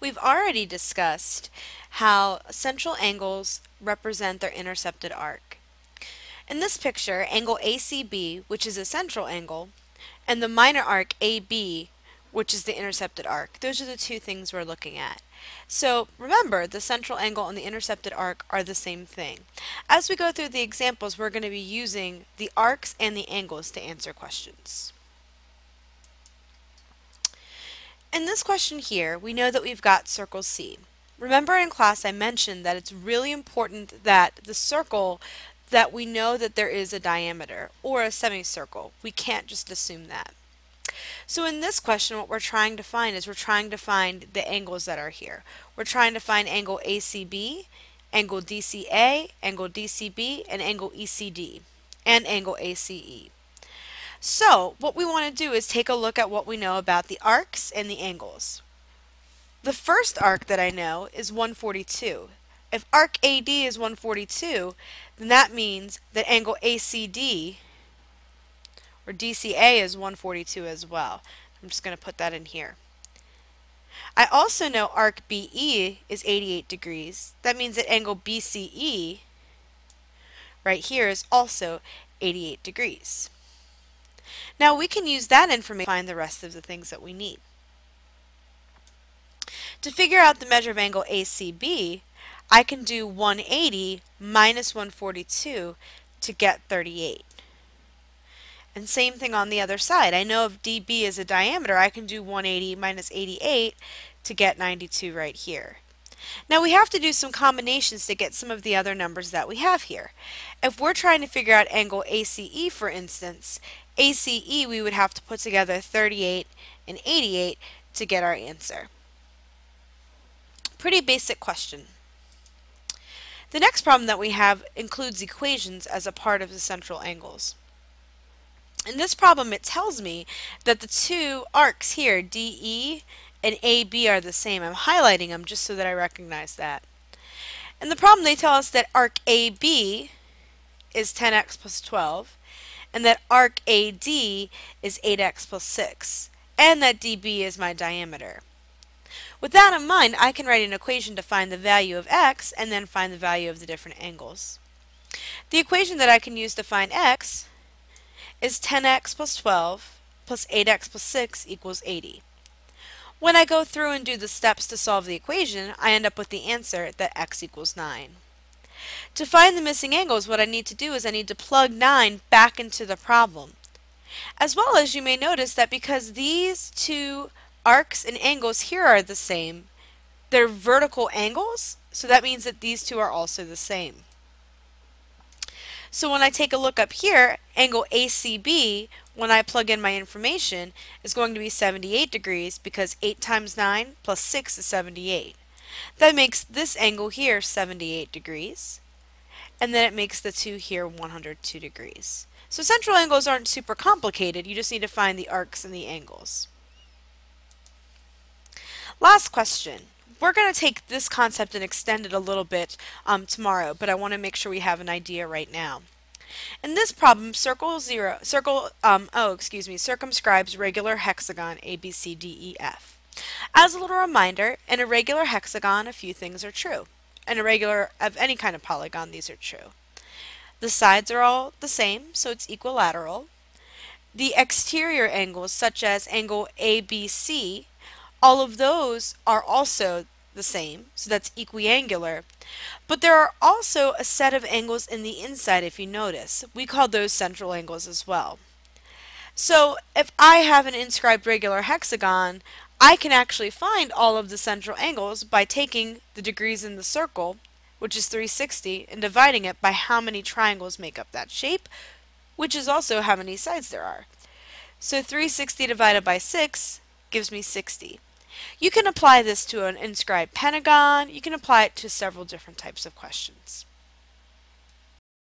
we've already discussed how central angles represent their intercepted arc. In this picture, angle ACB, which is a central angle, and the minor arc AB, which is the intercepted arc. Those are the two things we're looking at. So remember, the central angle and the intercepted arc are the same thing. As we go through the examples, we're going to be using the arcs and the angles to answer questions. In this question here, we know that we've got circle C. Remember in class I mentioned that it's really important that the circle that we know that there is a diameter or a semicircle. We can't just assume that. So in this question what we're trying to find is we're trying to find the angles that are here. We're trying to find angle ACB, angle DCA, angle DCB, and angle ECD, and angle ACE. So what we want to do is take a look at what we know about the arcs and the angles. The first arc that I know is 142. If arc AD is 142, then that means that angle ACD or DCA is 142 as well. I'm just going to put that in here. I also know arc BE is 88 degrees. That means that angle BCE right here is also 88 degrees. Now we can use that information to find the rest of the things that we need. To figure out the measure of angle ACB, I can do 180 minus 142 to get 38. And same thing on the other side. I know if DB is a diameter, I can do 180 minus 88 to get 92 right here. Now we have to do some combinations to get some of the other numbers that we have here. If we're trying to figure out angle ACE for instance, ACE we would have to put together 38 and 88 to get our answer. Pretty basic question. The next problem that we have includes equations as a part of the central angles. In this problem it tells me that the two arcs here, DE and AB are the same. I'm highlighting them just so that I recognize that. In the problem they tell us that arc AB is 10x plus 12 and that arc AD is 8x plus 6 and that DB is my diameter. With that in mind, I can write an equation to find the value of x and then find the value of the different angles. The equation that I can use to find x is 10x plus 12 plus 8x plus 6 equals 80. When I go through and do the steps to solve the equation, I end up with the answer that x equals 9. To find the missing angles, what I need to do is I need to plug 9 back into the problem. As well as you may notice that because these two arcs and angles here are the same, they're vertical angles, so that means that these two are also the same. So when I take a look up here, angle ACB, when I plug in my information, is going to be 78 degrees because 8 times 9 plus 6 is 78. That makes this angle here 78 degrees, and then it makes the two here 102 degrees. So central angles aren't super complicated, you just need to find the arcs and the angles. Last question. We're going to take this concept and extend it a little bit um, tomorrow, but I want to make sure we have an idea right now. In this problem, circle zero, circle, um, oh, excuse me, circumscribes regular hexagon A, B, C, D, E, F. As a little reminder, in a regular hexagon, a few things are true. In irregular of any kind of polygon, these are true. The sides are all the same, so it's equilateral. The exterior angles, such as angle ABC, all of those are also the same, so that's equiangular. But there are also a set of angles in the inside if you notice. We call those central angles as well. So if I have an inscribed regular hexagon, I can actually find all of the central angles by taking the degrees in the circle, which is 360, and dividing it by how many triangles make up that shape, which is also how many sides there are. So 360 divided by 6 gives me 60. You can apply this to an inscribed pentagon. You can apply it to several different types of questions.